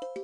え?